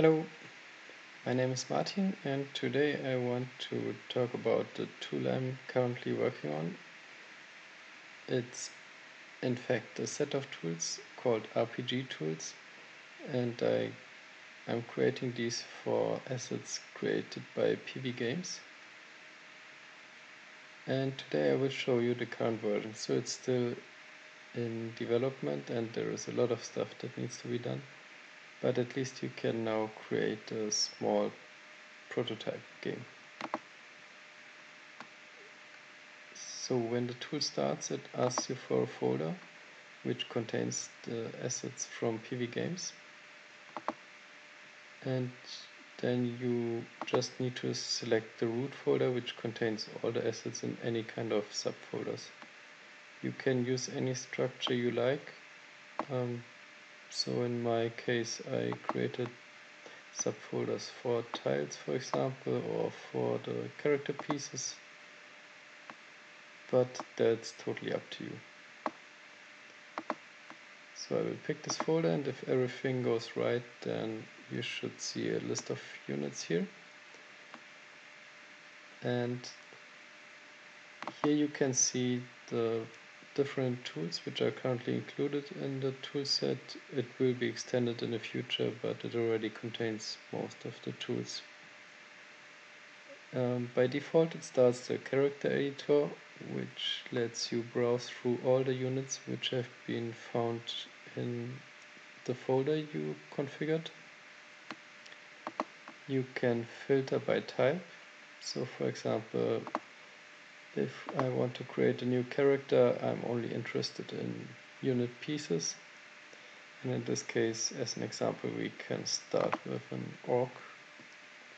Hello, my name is Martin and today I want to talk about the tool I'm currently working on. It's in fact a set of tools called RPG tools and I, I'm creating these for assets created by PV Games. And today I will show you the current version. So it's still in development and there is a lot of stuff that needs to be done but at least you can now create a small prototype game. So when the tool starts it asks you for a folder which contains the assets from PV Games and then you just need to select the root folder which contains all the assets in any kind of subfolders. You can use any structure you like um, so in my case I created subfolders for tiles for example or for the character pieces but that's totally up to you. So I will pick this folder and if everything goes right then you should see a list of units here and here you can see the different tools which are currently included in the toolset. It will be extended in the future, but it already contains most of the tools. Um, by default it starts the character editor, which lets you browse through all the units which have been found in the folder you configured. You can filter by type, so for example if I want to create a new character, I'm only interested in unit pieces. And in this case, as an example, we can start with an orc,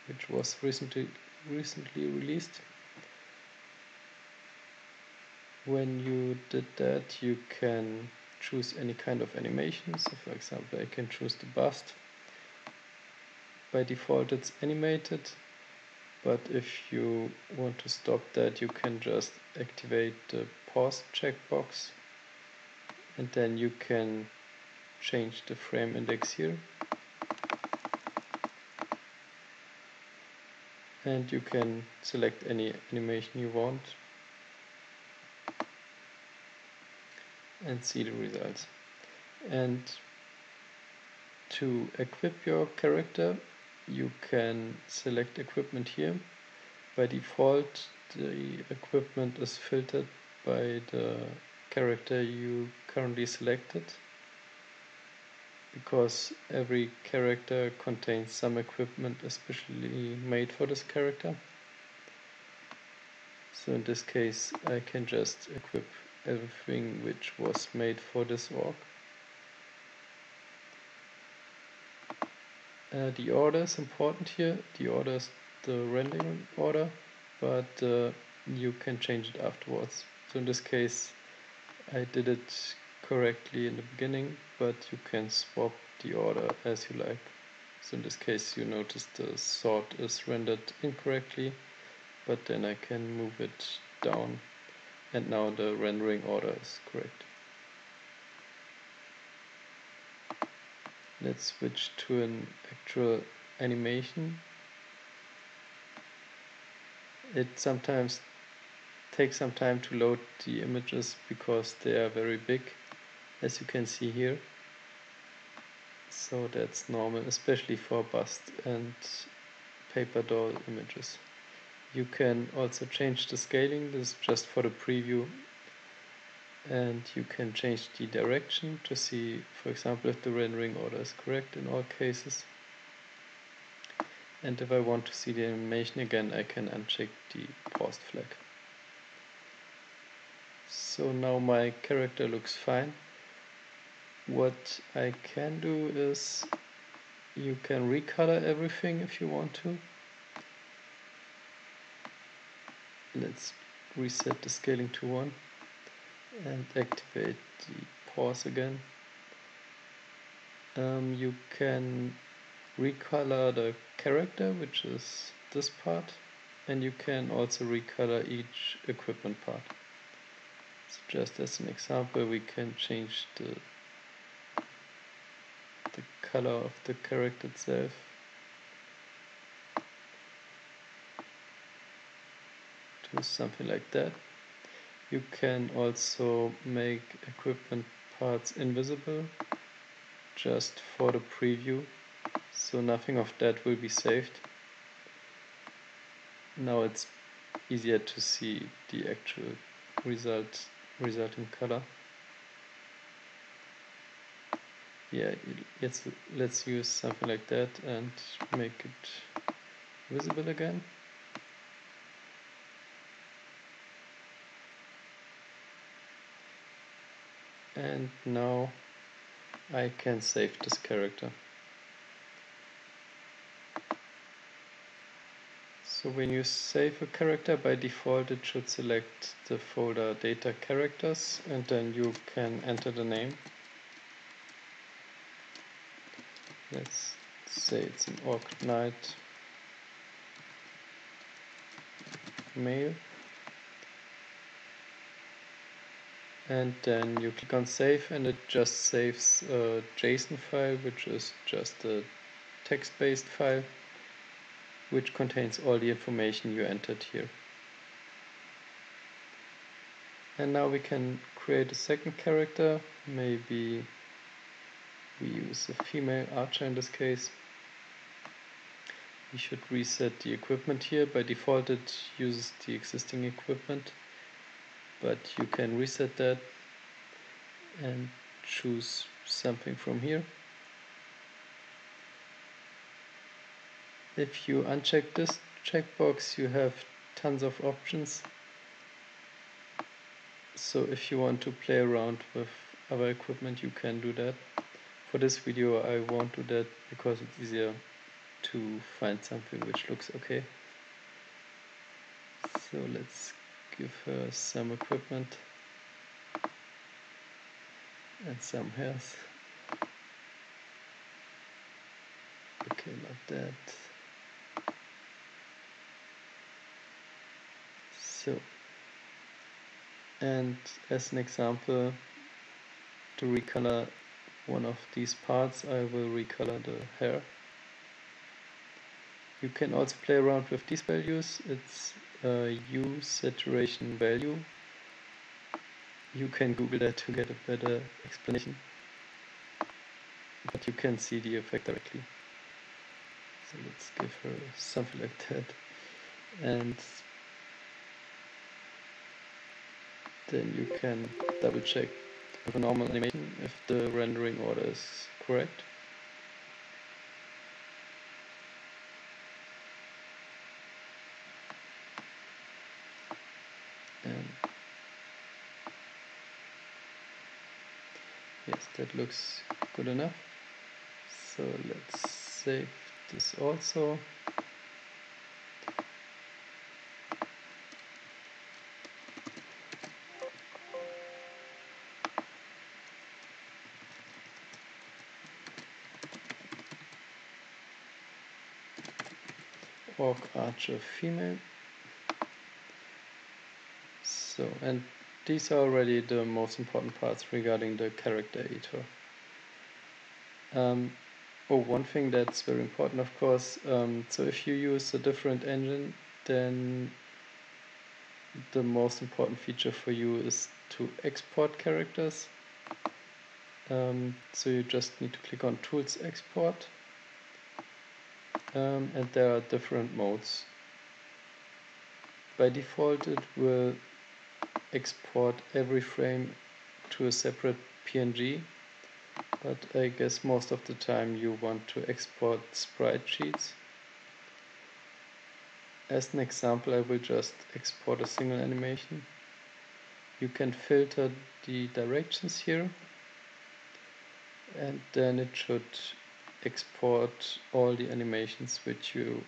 which was recently, recently released. When you did that, you can choose any kind of animation. So for example, I can choose the bust. By default, it's animated but if you want to stop that you can just activate the pause checkbox and then you can change the frame index here. And you can select any animation you want and see the results. And to equip your character you can select equipment here. By default the equipment is filtered by the character you currently selected because every character contains some equipment especially made for this character. So in this case I can just equip everything which was made for this orc. Uh, the order is important here. The order is the rendering order, but uh, you can change it afterwards. So in this case, I did it correctly in the beginning, but you can swap the order as you like. So in this case, you notice the sort is rendered incorrectly, but then I can move it down, and now the rendering order is correct. Let's switch to an actual animation. It sometimes takes some time to load the images because they are very big as you can see here. So that's normal especially for bust and paper doll images. You can also change the scaling. This is just for the preview and you can change the direction to see for example if the rendering order is correct in all cases. And if I want to see the animation again I can uncheck the paused flag. So now my character looks fine. What I can do is you can recolor everything if you want to. Let's reset the scaling to 1 and activate the pause again. Um, you can recolor the character, which is this part, and you can also recolor each equipment part. So just as an example, we can change the the color of the character itself. to something like that. You can also make equipment parts invisible just for the preview so nothing of that will be saved. Now it's easier to see the actual result resulting color. Yeah, let's let's use something like that and make it visible again. And now I can save this character. So when you save a character, by default it should select the folder data characters and then you can enter the name. Let's say it's an orc knight male. And then you click on save and it just saves a JSON file, which is just a text-based file which contains all the information you entered here. And now we can create a second character, maybe we use a female archer in this case. We should reset the equipment here, by default it uses the existing equipment, but you can reset that and choose something from here. If you uncheck this checkbox, you have tons of options. So if you want to play around with other equipment, you can do that. For this video, I won't do that because it's easier to find something which looks okay. So let's give her some equipment and some health. Okay, like that. So, and as an example, to recolor one of these parts, I will recolor the hair. You can also play around with these values. It's Uh, a hue saturation value. You can Google that to get a better explanation. But you can see the effect directly. So let's give her something like that. And then you can double check with a normal animation if the rendering order is correct. And yes, that looks good enough. So let's save this also. orc archer female. So, and these are already the most important parts regarding the character editor. Um, oh, one thing that's very important, of course, um, so if you use a different engine, then the most important feature for you is to export characters. Um, so you just need to click on Tools Export um, and there are different modes. By default it will export every frame to a separate PNG but I guess most of the time you want to export sprite sheets. As an example I will just export a single animation. You can filter the directions here and then it should export all the animations which you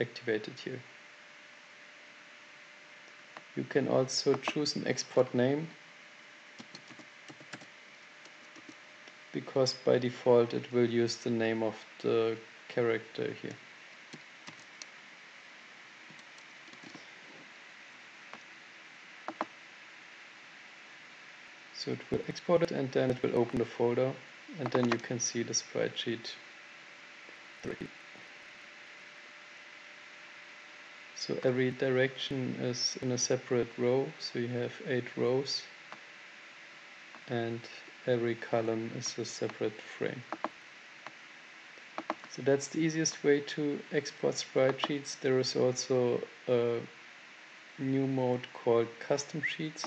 activated here. You can also choose an export name because by default it will use the name of the character here. So it will export it and then it will open the folder and then you can see the sprite sheet So every direction is in a separate row, so you have eight rows and every column is a separate frame. So that's the easiest way to export sprite sheets. There is also a new mode called custom sheets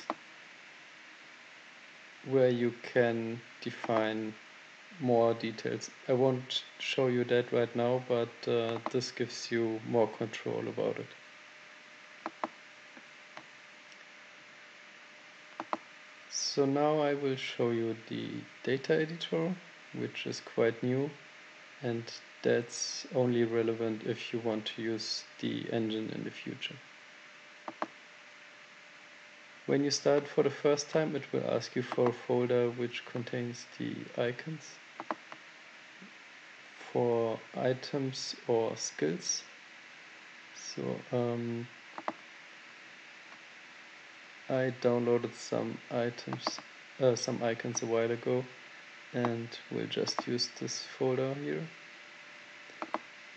where you can define more details. I won't show you that right now, but uh, this gives you more control about it. So now I will show you the data editor, which is quite new and that's only relevant if you want to use the engine in the future. When you start for the first time it will ask you for a folder which contains the icons for items or skills. So um, I downloaded some items, uh, some icons a while ago and we'll just use this folder here.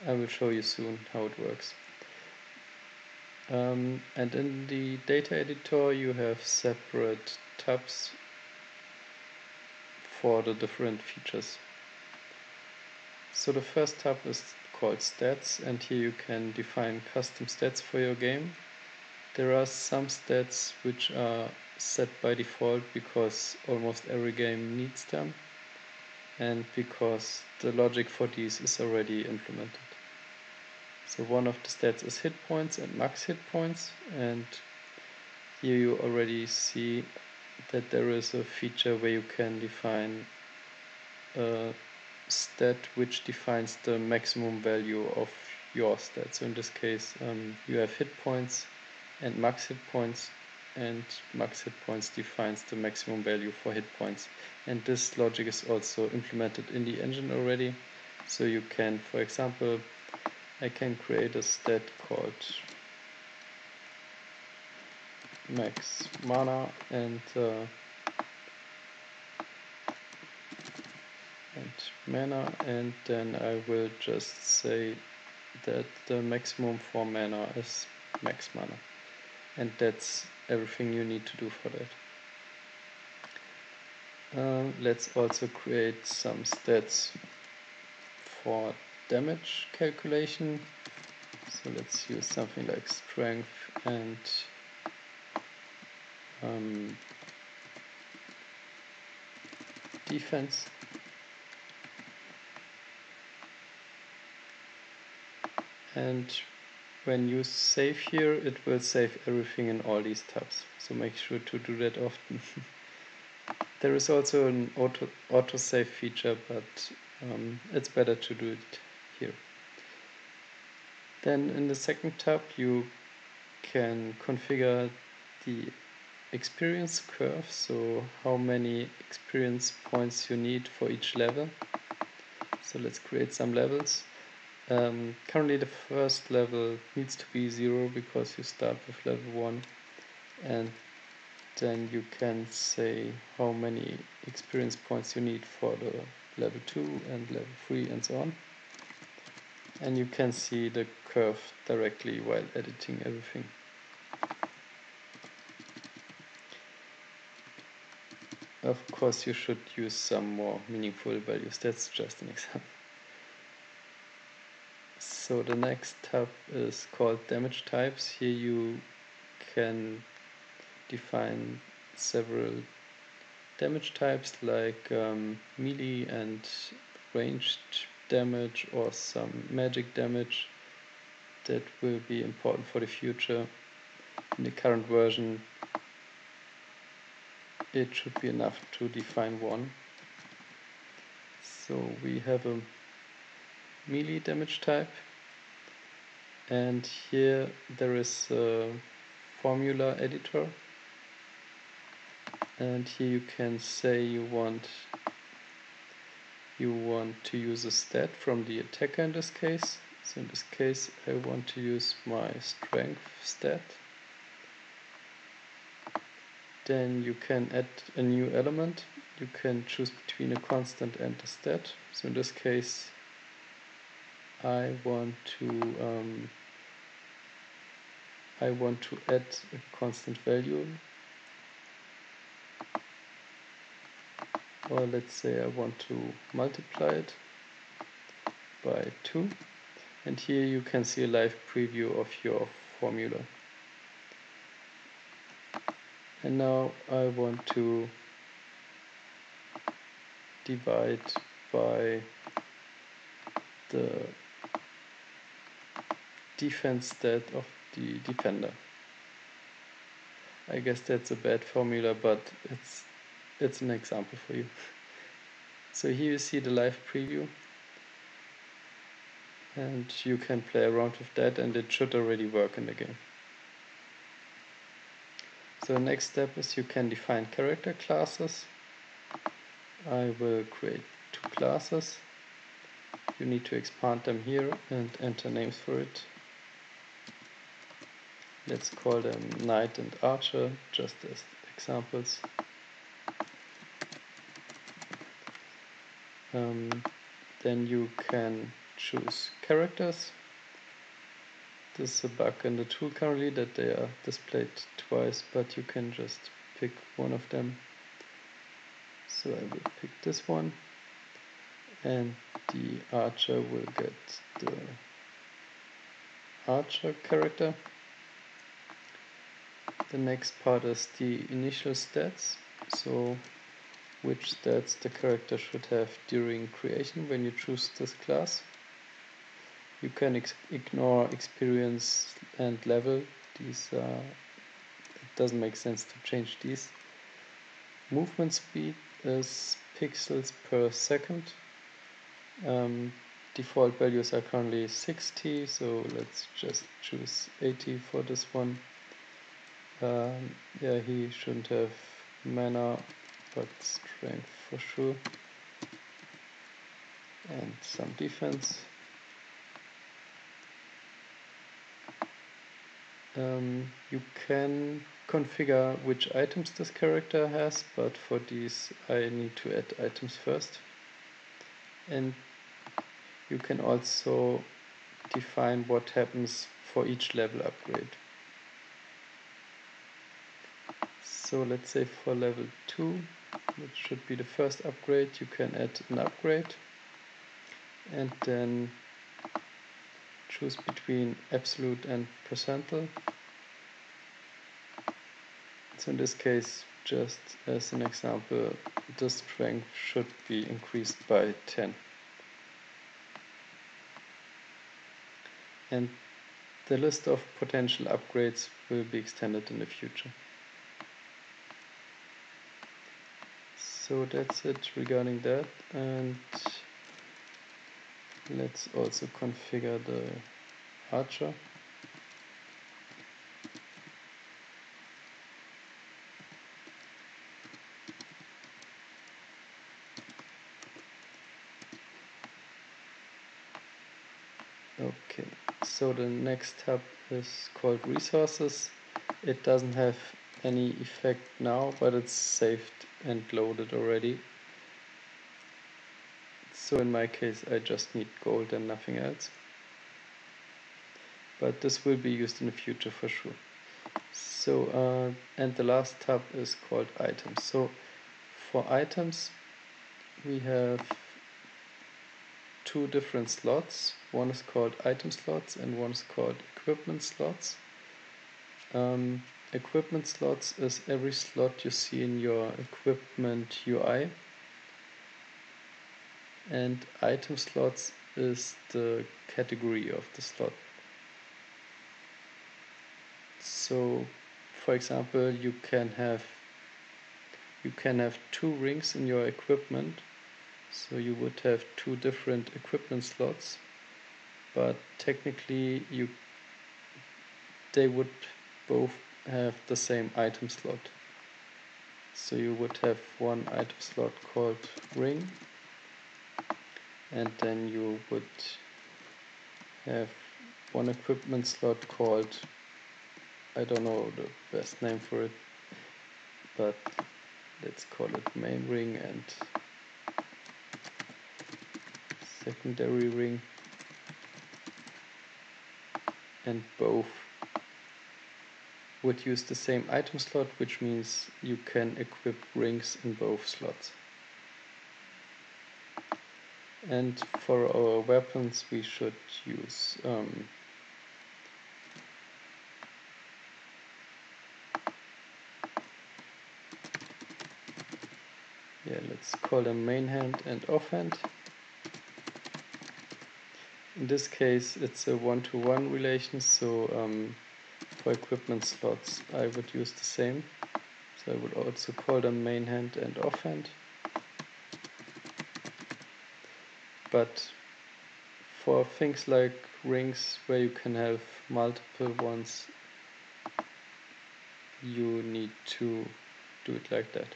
I will show you soon how it works. Um, and in the data editor you have separate tabs for the different features. So the first tab is called stats and here you can define custom stats for your game. There are some stats which are set by default because almost every game needs them and because the logic for these is already implemented. So one of the stats is hit points and max hit points and here you already see that there is a feature where you can define a stat which defines the maximum value of your stat. So in this case um, you have hit points and max hit points and max hit points defines the maximum value for hit points. And this logic is also implemented in the engine already. So you can for example I can create a stat called max mana and uh, and mana and then I will just say that the maximum for mana is max mana and that's everything you need to do for that. Uh, let's also create some stats for damage calculation. So let's use something like strength and um, defense. And when you save here, it will save everything in all these tabs. So make sure to do that often. there is also an auto autosave feature, but um, it's better to do it here. Then in the second tab you can configure the experience curve, so how many experience points you need for each level. So let's create some levels. Um, currently the first level needs to be 0 because you start with level 1 and then you can say how many experience points you need for the level 2 and level 3 and so on and you can see the curve directly while editing everything. Of course you should use some more meaningful values, that's just an example. So the next tab is called damage types. Here you can define several damage types like um, melee and ranged damage or some magic damage that will be important for the future. In the current version it should be enough to define one. So we have a melee damage type and here there is a formula editor. And here you can say you want you want to use a stat from the attacker in this case. So in this case I want to use my strength stat. Then you can add a new element. You can choose between a constant and a stat. So in this case I want to um, I want to add a constant value. Or let's say I want to multiply it by 2 and here you can see a live preview of your formula. And now I want to divide by the defense stat of the defender. I guess that's a bad formula, but it's it's an example for you. So here you see the live preview and you can play around with that and it should already work in the game. So the next step is you can define character classes. I will create two classes. You need to expand them here and enter names for it. Let's call them knight and archer just as examples. Um, then you can choose characters. This is a bug in the tool currently that they are displayed twice, but you can just pick one of them. So I will pick this one and the archer will get the archer character. The next part is the initial stats. So which stats the character should have during creation when you choose this class. You can ex ignore experience and level. These uh, it doesn't make sense to change these. Movement speed is pixels per second. Um, default values are currently 60, so let's just choose 80 for this one. Um, yeah, he shouldn't have mana but strength for sure. And some defense. Um, you can configure which items this character has but for these I need to add items first. And you can also define what happens for each level upgrade so let's say for level 2 which should be the first upgrade you can add an upgrade. And then choose between absolute and percentile. So in this case just as an example the strength should be increased by 10 and the list of potential upgrades will be extended in the future so that's it regarding that. And let's also configure the archer. Okay so the next tab is called resources. It doesn't have any effect now but it's saved and loaded already. So in my case I just need gold and nothing else. But this will be used in the future for sure. So uh, and the last tab is called items. So for items we have two different slots. One is called item slots and one is called equipment slots. Um, Equipment slots is every slot you see in your equipment UI. And item slots is the category of the slot. So, for example, you can have you can have two rings in your equipment. So you would have two different equipment slots, but technically you they would both have the same item slot. So you would have one item slot called ring and then you would have one equipment slot called I don't know the best name for it but let's call it main ring and secondary ring and both would use the same item slot, which means you can equip rings in both slots. And for our weapons, we should use um, yeah, let's call them main hand and offhand. In this case, it's a one-to-one -one relation, so um, for equipment slots, I would use the same. So I would also call them main hand and offhand. But for things like rings where you can have multiple ones, you need to do it like that.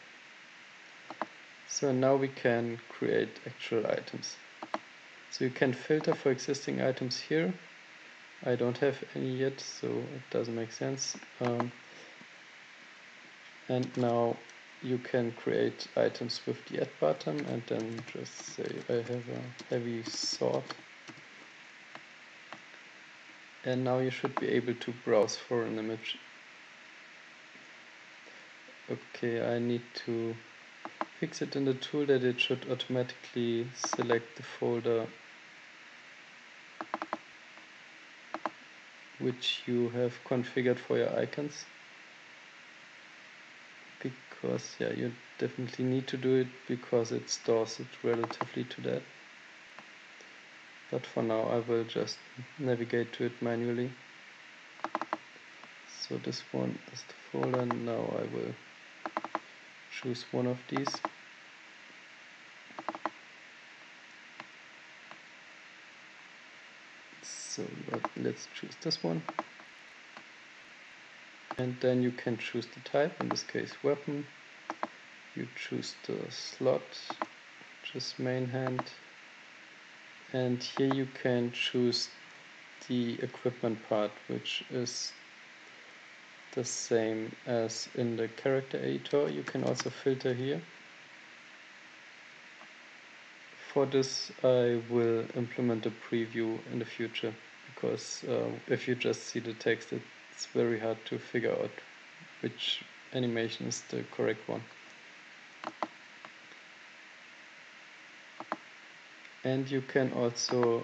So now we can create actual items. So you can filter for existing items here. I don't have any yet, so it doesn't make sense. Um, and now you can create items with the add button and then just say I have a heavy sword. And now you should be able to browse for an image. Okay, I need to fix it in the tool that it should automatically select the folder which you have configured for your icons. Because yeah you definitely need to do it because it stores it relatively to that. But for now I will just navigate to it manually. So this one is the folder. Now I will choose one of these. So let's choose this one. And then you can choose the type, in this case weapon. You choose the slot, just main hand. And here you can choose the equipment part, which is the same as in the character editor. You can also filter here. For this I will implement a preview in the future because uh, if you just see the text it's very hard to figure out which animation is the correct one. And you can also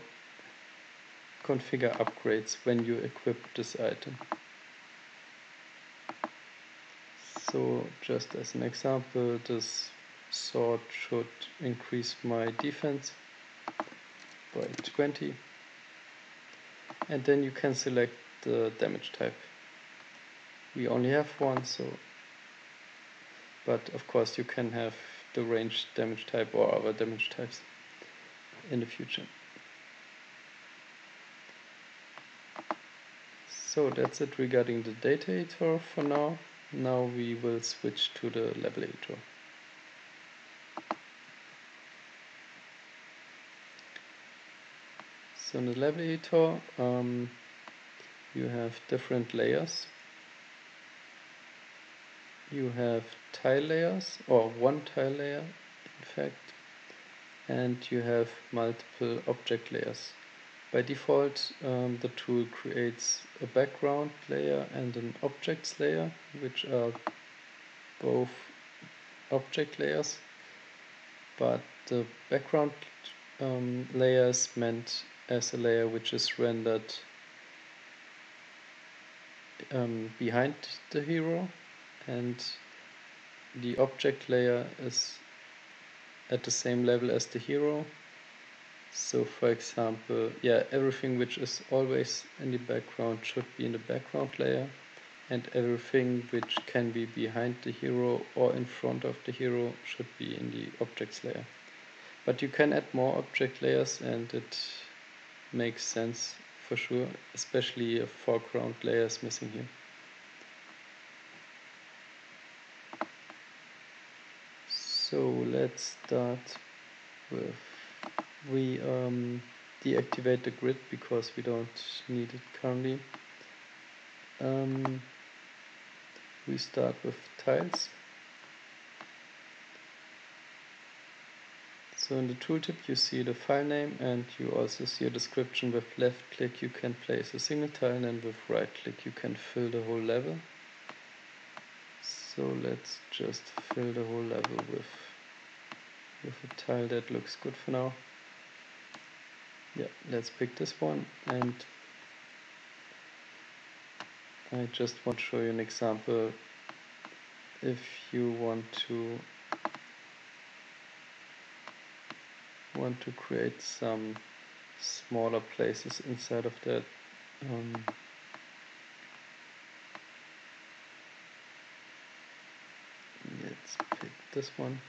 configure upgrades when you equip this item. So just as an example, this sword should increase my defense by 20. And then you can select the damage type. We only have one, so but of course you can have the range damage type or other damage types in the future. So that's it regarding the data editor for now. Now we will switch to the level editor. So in the level editor um, you have different layers. You have tile layers, or one tile layer in fact, and you have multiple object layers. By default, um, the tool creates a background layer and an objects layer, which are both object layers, but the background um, layer is meant as a layer which is rendered um, behind the hero, and the object layer is at the same level as the hero so for example, yeah, everything which is always in the background should be in the background layer and everything which can be behind the hero or in front of the hero should be in the objects layer. But you can add more object layers and it makes sense for sure, especially a foreground layer is missing here. So let's start with we um, deactivate the grid because we don't need it currently. Um, we start with tiles. So in the tooltip you see the file name and you also see a description. With left click you can place a single tile and with right click you can fill the whole level. So let's just fill the whole level with with a tile that looks good for now. Yeah let's pick this one and I just want to show you an example. If you want to want to create some smaller places inside of that um, let's pick this one.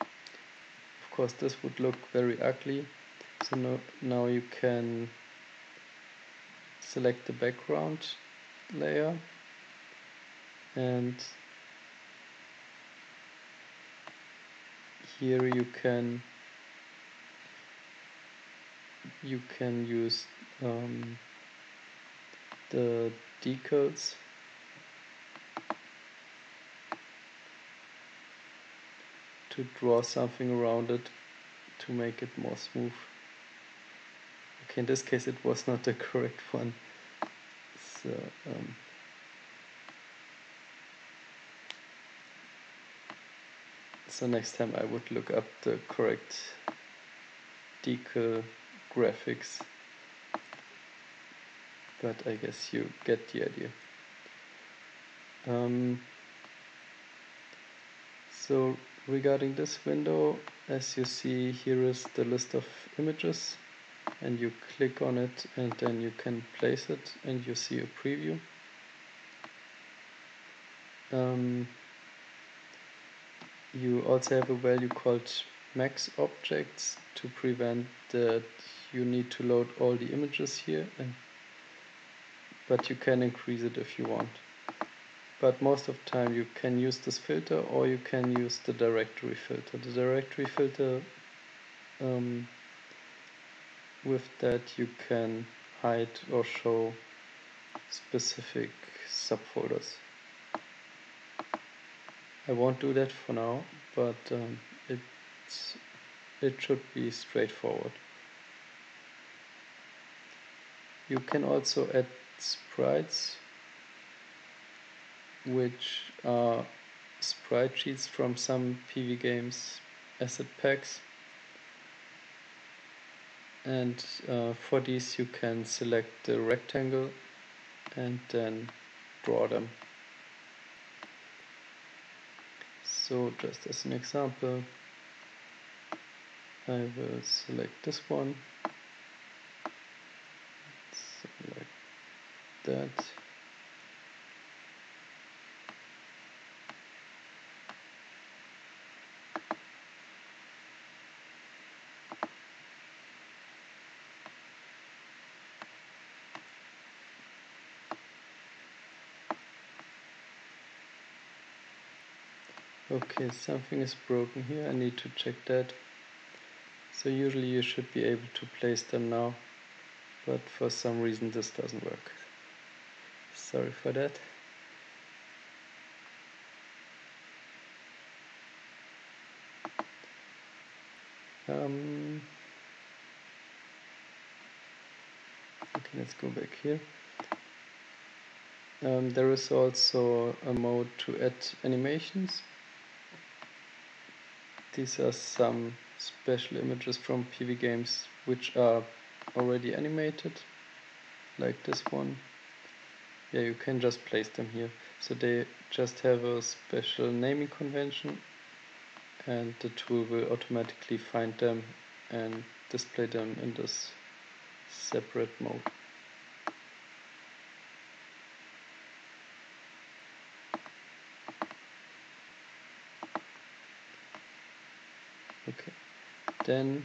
Of course this would look very ugly. So no, now you can select the background layer and here you can you can use um, the decals to draw something around it to make it more smooth. Okay, in this case it was not the correct one. So, um, so next time I would look up the correct decal graphics but I guess you get the idea. Um, so regarding this window, as you see here is the list of images and you click on it and then you can place it and you see a preview. Um, you also have a value called max objects to prevent that you need to load all the images here and but you can increase it if you want. But most of the time you can use this filter or you can use the directory filter. The directory filter um, with that you can hide or show specific subfolders I won't do that for now but um, it's it should be straightforward. You can also add sprites which are sprite sheets from some PV games asset packs and uh, for these you can select the rectangle and then draw them. So just as an example I will select this one. Select that Okay, something is broken here, I need to check that. So usually you should be able to place them now, but for some reason this doesn't work. Sorry for that. Um, okay, let's go back here. Um, there is also a mode to add animations. These are some special images from PV games which are already animated like this one. Yeah you can just place them here. So they just have a special naming convention and the tool will automatically find them and display them in this separate mode okay then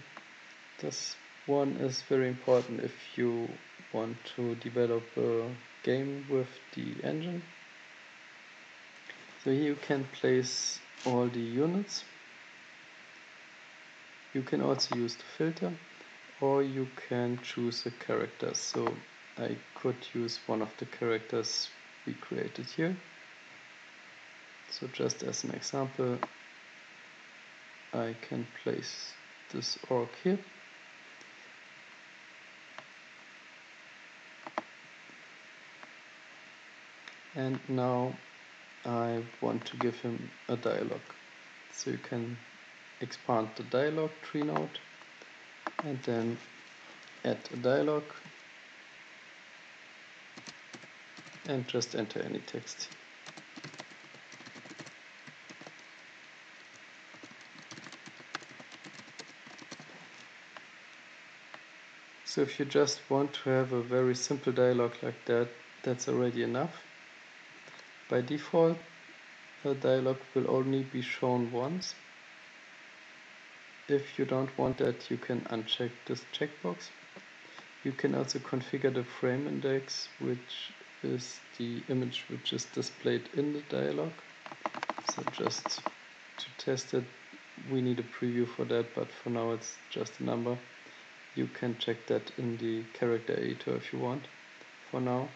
this one is very important if you want to develop a game with the engine. So here you can place all the units. You can also use the filter or you can choose a character. So I could use one of the characters we created here. So just as an example, I can place this orc here. and now I want to give him a dialog so you can expand the dialog tree node and then add a dialog and just enter any text. So if you just want to have a very simple dialog like that, that's already enough. By default, the dialog will only be shown once. If you don't want that, you can uncheck this checkbox. You can also configure the frame index, which is the image which is displayed in the dialog. So just to test it, we need a preview for that, but for now it's just a number. You can check that in the character editor if you want, for now.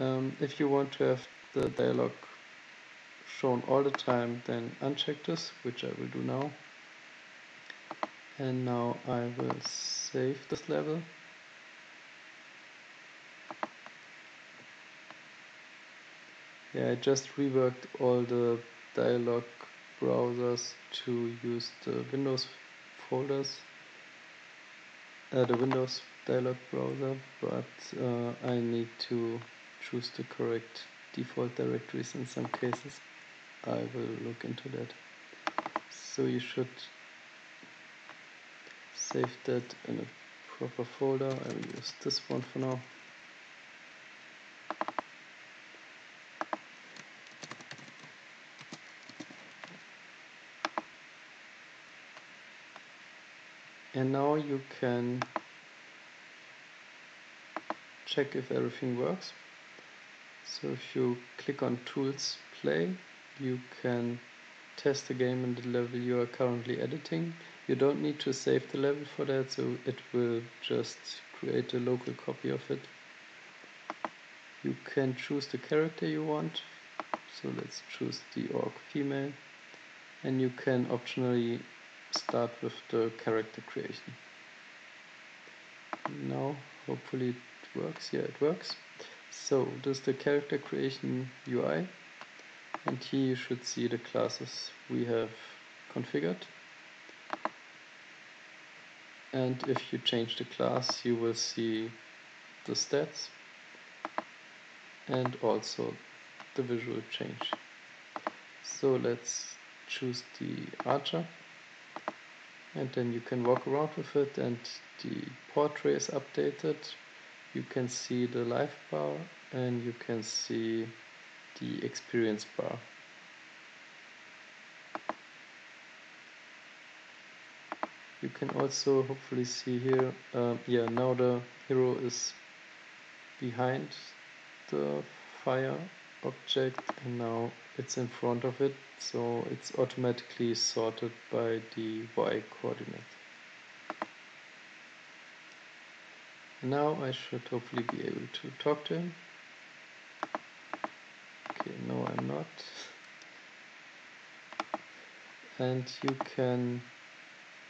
Um, if you want to have the dialog shown all the time, then uncheck this, which I will do now. And now I will save this level. Yeah I just reworked all the dialog browsers to use the Windows folders uh, the Windows dialog browser but uh, I need to choose the correct default directories in some cases I will look into that so you should save that in a proper folder. I will use this one for now. And now you can check if everything works. So if you click on Tools Play, you can test the game in the level you are currently editing. You don't need to save the level for that, so it will just create a local copy of it. You can choose the character you want, so let's choose the orc female, and you can optionally start with the character creation. Now, hopefully it works, yeah it works. So, this is the character creation UI, and here you should see the classes we have configured and if you change the class you will see the stats and also the visual change. So let's choose the archer and then you can walk around with it and the portrait is updated. You can see the life bar and you can see the experience bar. you can also hopefully see here uh, yeah now the hero is behind the fire object and now it's in front of it so it's automatically sorted by the y coordinate. Now I should hopefully be able to talk to him. Okay no I'm not. And you can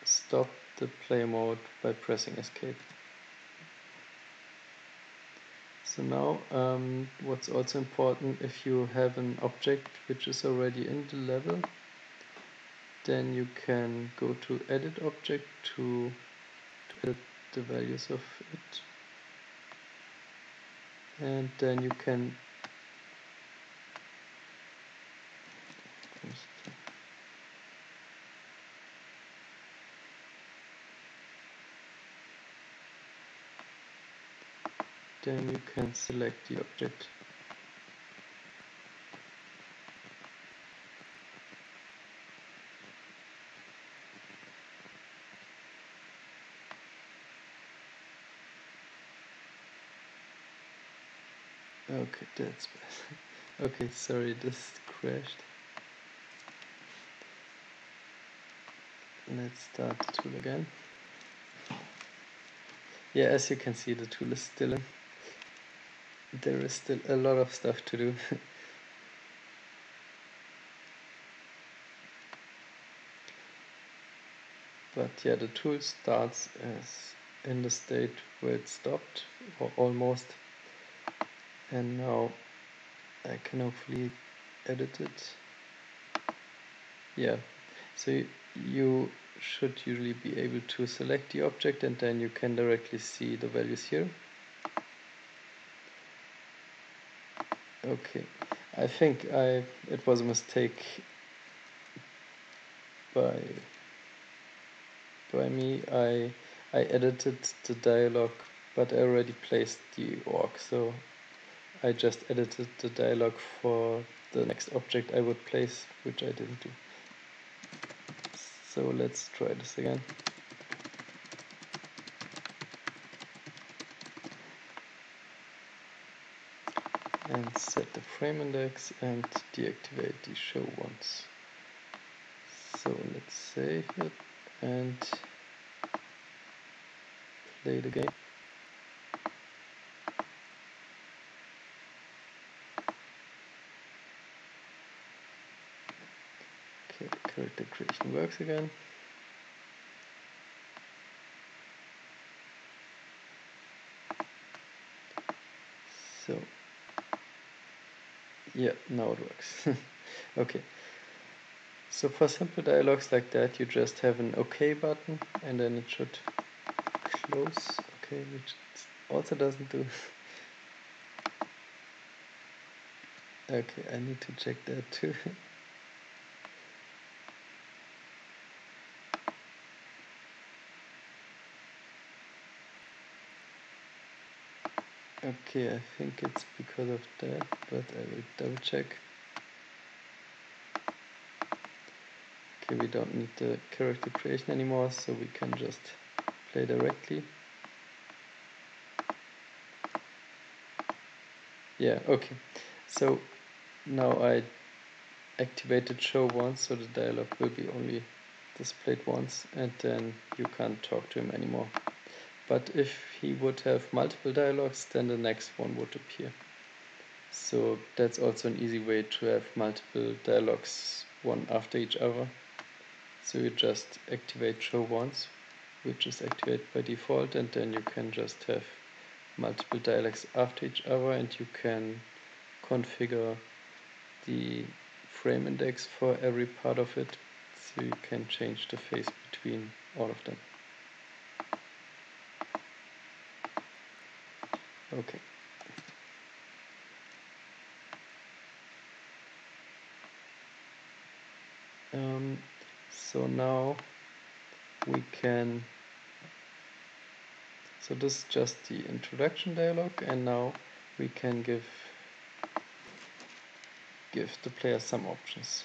stop the play mode by pressing escape. So now um, what's also important if you have an object which is already in the level then you can go to edit object to, to edit the values of it. And then you can then you can select the object. Okay, that's bad. okay, sorry, this crashed. Let's start the tool again. Yeah, as you can see, the tool is still in there is still a lot of stuff to do. but yeah, the tool starts as in the state where it stopped, or almost. And now I can hopefully edit it. Yeah, so you should usually be able to select the object and then you can directly see the values here. Okay, I think I it was a mistake by by me. I I edited the dialog, but I already placed the orc, so I just edited the dialog for the next object I would place, which I didn't do. So let's try this again. And set the frame index and deactivate the show once. So let's save it and play the game. Okay, character creation works again. So, yeah, now it works. okay. So for simple dialogues like that, you just have an OK button and then it should close. Okay, which also doesn't do. okay, I need to check that too. okay, I think it's because of that, but I will double check. Okay, we don't need the character creation anymore, so we can just play directly. Yeah, okay. So now I activated show once, so the dialog will be only displayed once, and then you can't talk to him anymore. But if he would have multiple dialogues, then the next one would appear. So that's also an easy way to have multiple dialogues one after each other. So you just activate show once, which is activated by default, and then you can just have multiple dialogues after each other, and you can configure the frame index for every part of it, so you can change the phase between all of them. Okay. Um, so now we can so this is just the introduction dialog and now we can give give the player some options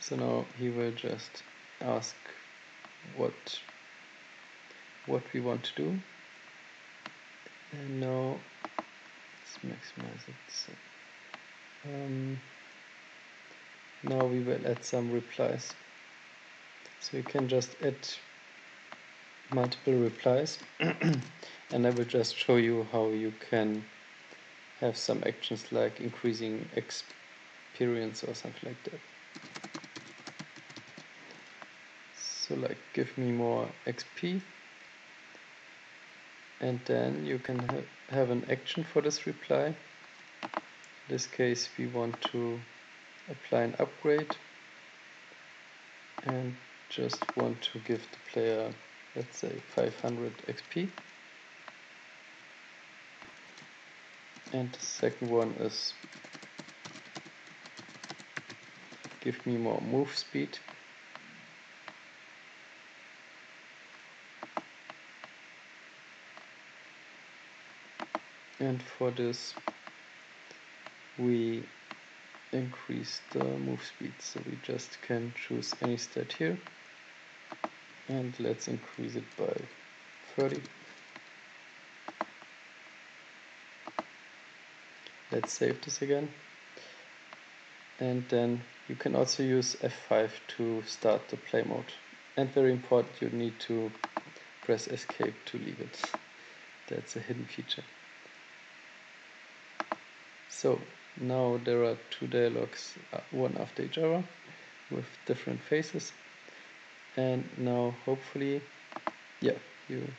so now he will just ask what what we want to do and now let's maximize it. So, um, now we will add some replies. So you can just add multiple replies and I will just show you how you can have some actions like increasing experience or something like that. So like give me more XP and then you can ha have an action for this reply. In this case we want to apply an upgrade. And just want to give the player let's say 500 XP and the second one is give me more move speed and for this we increase the move speed. So we just can choose any stat here. And let's increase it by 30 let's save this again. And then you can also use F5 to start the play mode. And very important you need to press escape to leave it. That's a hidden feature so now there are two dialogues, uh, one after each other, with different faces. And now hopefully, yeah, you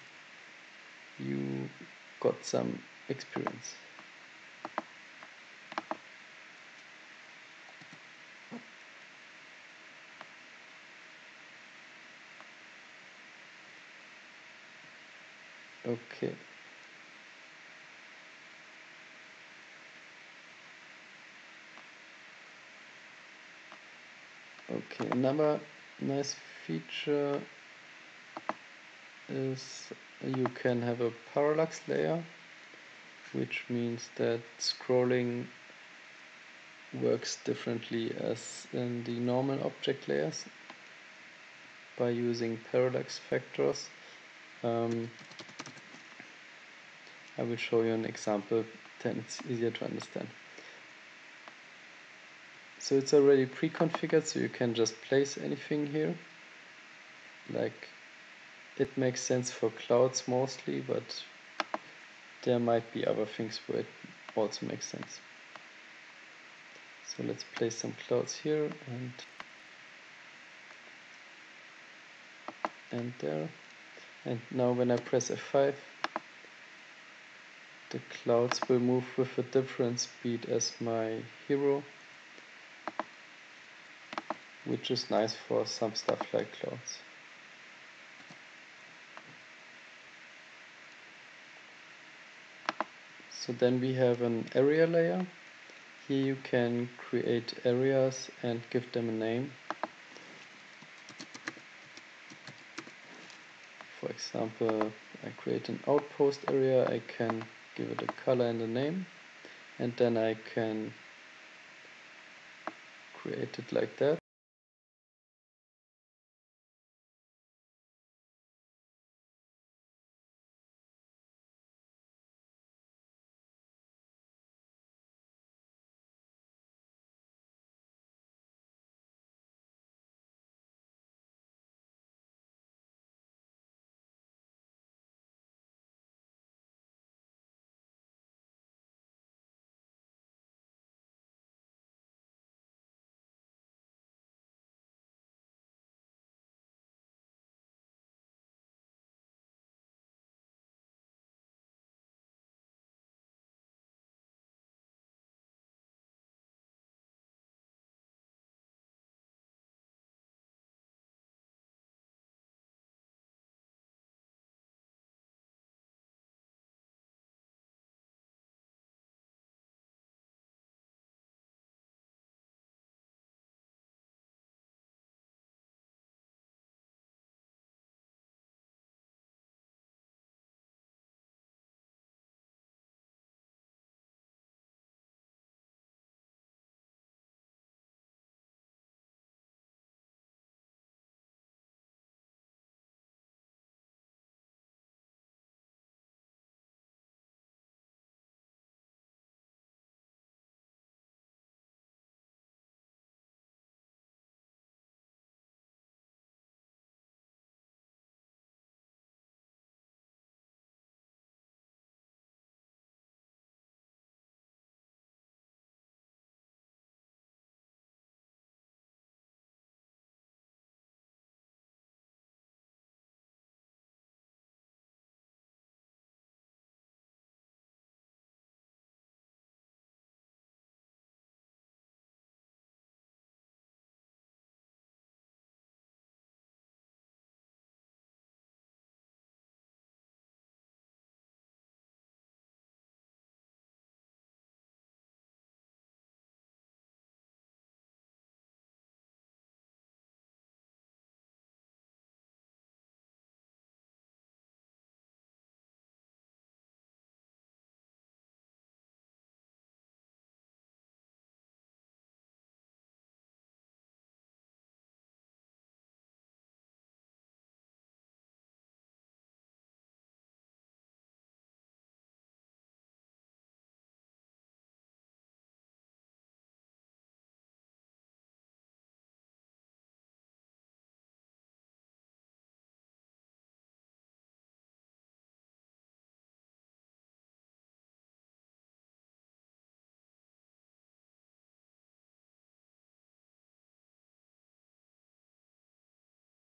you got some experience. Okay. Okay, another nice feature is you can have a parallax layer which means that scrolling works differently as in the normal object layers by using parallax factors. Um, I will show you an example then it's easier to understand. So it's already pre-configured so you can just place anything here like it makes sense for clouds mostly but there might be other things where it also makes sense. So let's place some clouds here and and there. And now when I press F5 the clouds will move with a different speed as my hero which is nice for some stuff like clouds. So then we have an area layer. Here you can create areas and give them a name. For example, I create an outpost area, I can give it a color and a name, and then I can create it like that.